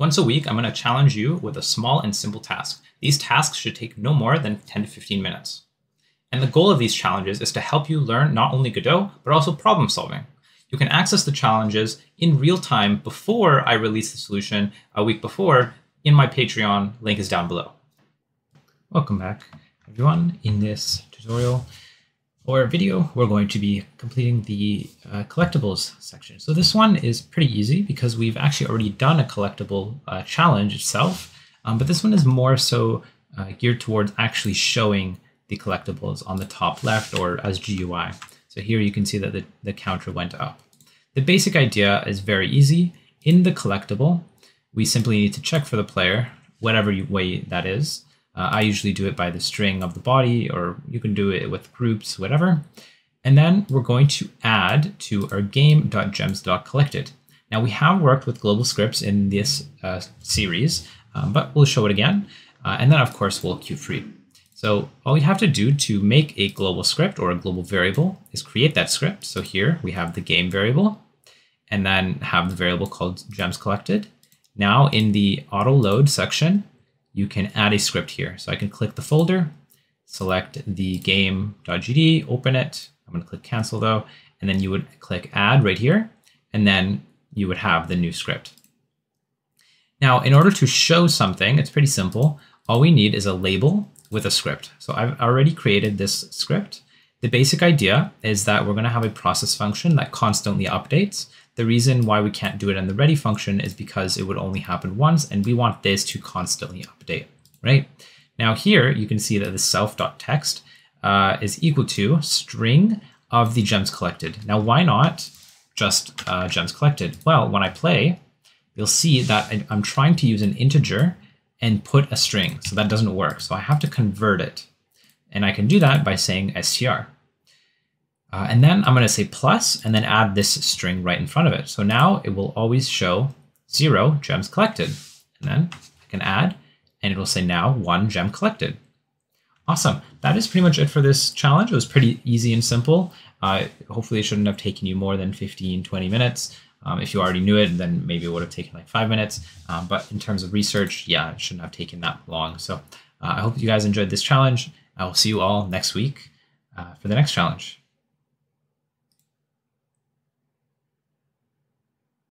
Once a week, I'm going to challenge you with a small and simple task. These tasks should take no more than 10 to 15 minutes. And the goal of these challenges is to help you learn not only Godot, but also problem solving. You can access the challenges in real time before I release the solution a week before in my Patreon. Link is down below. Welcome back, everyone. In this tutorial, or video, we're going to be completing the uh, collectibles section. So this one is pretty easy because we've actually already done a collectible uh, challenge itself, um, but this one is more so uh, geared towards actually showing the collectibles on the top left or as GUI. So here you can see that the, the counter went up. The basic idea is very easy. In the collectible, we simply need to check for the player, whatever way that is, uh, I usually do it by the string of the body, or you can do it with groups, whatever. And then we're going to add to our game.gems.collected. Now we have worked with global scripts in this uh, series, um, but we'll show it again. Uh, and then of course we'll queue free. So all we have to do to make a global script or a global variable is create that script. So here we have the game variable and then have the variable called gems collected. Now in the auto load section, you can add a script here. So I can click the folder, select the game.gd, open it. I'm going to click cancel though, and then you would click add right here, and then you would have the new script. Now, in order to show something, it's pretty simple. All we need is a label with a script. So I've already created this script. The basic idea is that we're going to have a process function that constantly updates. The reason why we can't do it in the ready function is because it would only happen once and we want this to constantly update, right? Now here you can see that the self.text uh, is equal to string of the gems collected. Now why not just uh, gems collected? Well, when I play, you'll see that I'm trying to use an integer and put a string. So that doesn't work. So I have to convert it. And I can do that by saying str. Uh, and then I'm going to say plus and then add this string right in front of it. So now it will always show zero gems collected. And then I can add and it will say now one gem collected. Awesome. That is pretty much it for this challenge. It was pretty easy and simple. Uh, hopefully it shouldn't have taken you more than 15, 20 minutes. Um, if you already knew it, then maybe it would have taken like five minutes. Um, but in terms of research, yeah, it shouldn't have taken that long. So uh, I hope you guys enjoyed this challenge. I will see you all next week uh, for the next challenge.